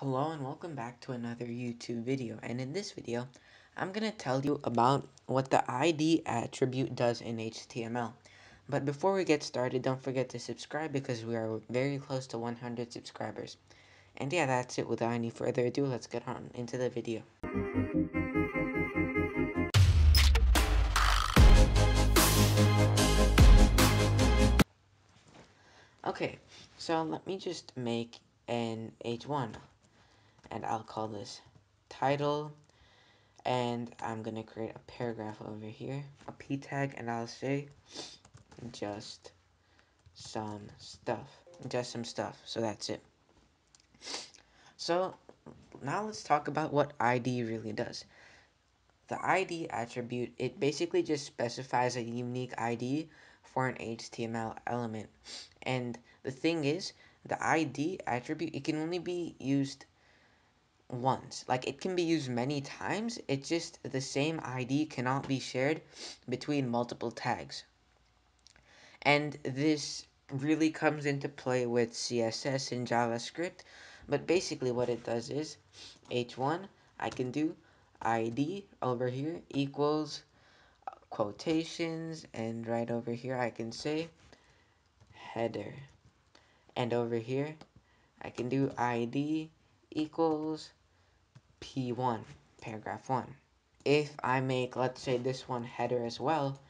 Hello and welcome back to another YouTube video and in this video I'm going to tell you about what the ID attribute does in HTML. But before we get started don't forget to subscribe because we are very close to 100 subscribers. And yeah that's it without any further ado let's get on into the video. Okay so let me just make an H1 and I'll call this title and I'm gonna create a paragraph over here a p tag and I'll say just some stuff just some stuff. So that's it. So now let's talk about what ID really does. The ID attribute it basically just specifies a unique ID for an HTML element. And the thing is the ID attribute it can only be used once. Like it can be used many times. It's just the same ID cannot be shared between multiple tags. And this really comes into play with CSS and JavaScript. But basically what it does is h1 I can do ID over here equals uh, quotations and right over here I can say header. And over here I can do ID equals P1, paragraph 1. If I make, let's say, this one header as well,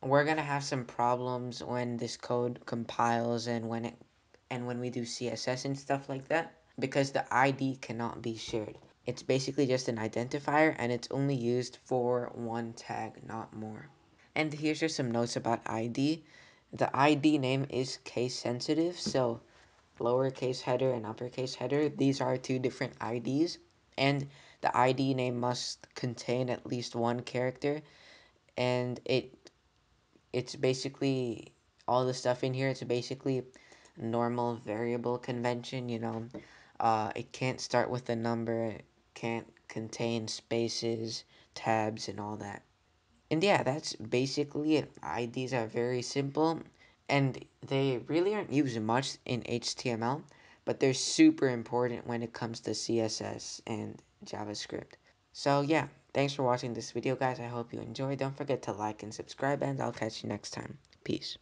we're going to have some problems when this code compiles and when it and when we do CSS and stuff like that because the ID cannot be shared. It's basically just an identifier and it's only used for one tag, not more. And here's just some notes about ID. The ID name is case sensitive, so lowercase header and uppercase header, these are two different IDs and the ID name must contain at least one character and it it's basically all the stuff in here it's basically normal variable convention you know? Uh, it can't start with a number it can't contain spaces tabs and all that. And yeah that's basically it. IDs are very simple and they really aren't used much in HTML but they're super important when it comes to CSS and JavaScript. So yeah, thanks for watching this video guys. I hope you enjoyed. Don't forget to like and subscribe and I'll catch you next time. Peace.